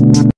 Thank you.